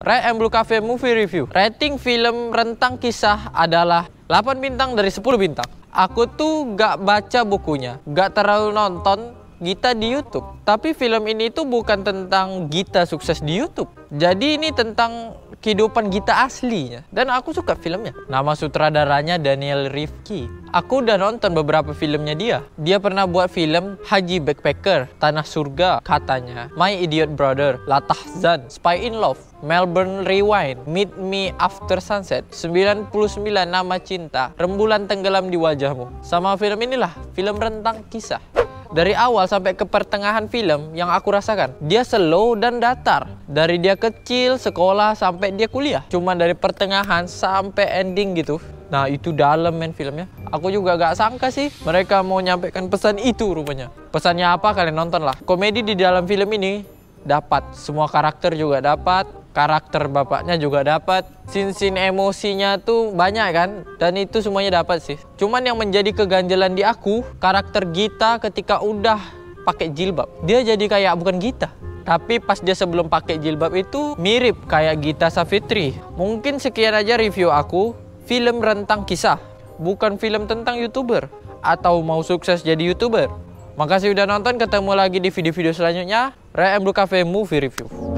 Red and Blue Cafe Movie Review. Rating film rentang kisah adalah 8 bintang dari 10 bintang. Aku tuh gak baca bukunya, gak terlalu nonton Gita di YouTube. Tapi film ini tuh bukan tentang Gita sukses di YouTube. Jadi ini tentang kehidupan Gita aslinya. Dan aku suka filmnya. Nama sutradaranya Daniel Rifki. Aku udah nonton beberapa filmnya dia. Dia pernah buat film Haji Backpacker, Tanah Surga katanya, My Idiot Brother, Latahzan, Spy in Love, Melbourne Rewind, Meet Me After Sunset, 99 Nama Cinta, Rembulan Tenggelam di Wajahmu. Sama film inilah, film rentang kisah dari awal sampai ke pertengahan film yang aku rasakan dia slow dan datar. Dari dia kecil sekolah sampai dia kuliah. Cuma dari pertengahan sampai ending gitu. Nah itu dalam main filmnya aku juga gak sangka sih mereka mau nyampaikan pesan itu rupanya. Pesannya apa? Kalian nonton lah. Komedi di dalam film ini dapat. Semua karakter juga dapat karakter bapaknya juga dapat. Sin-sin emosinya tuh banyak kan dan itu semuanya dapat sih. Cuman yang menjadi keganjalan di aku karakter Gita ketika udah pakai jilbab. Dia jadi kayak bukan Gita tapi pas dia sebelum pakai jilbab itu mirip kayak Gita Savitri. Mungkin sekian aja review aku film rentang kisah. Bukan film tentang youtuber atau mau sukses jadi youtuber Makasih udah nonton, ketemu lagi di video-video selanjutnya. Re Blue Cafe Movie Review.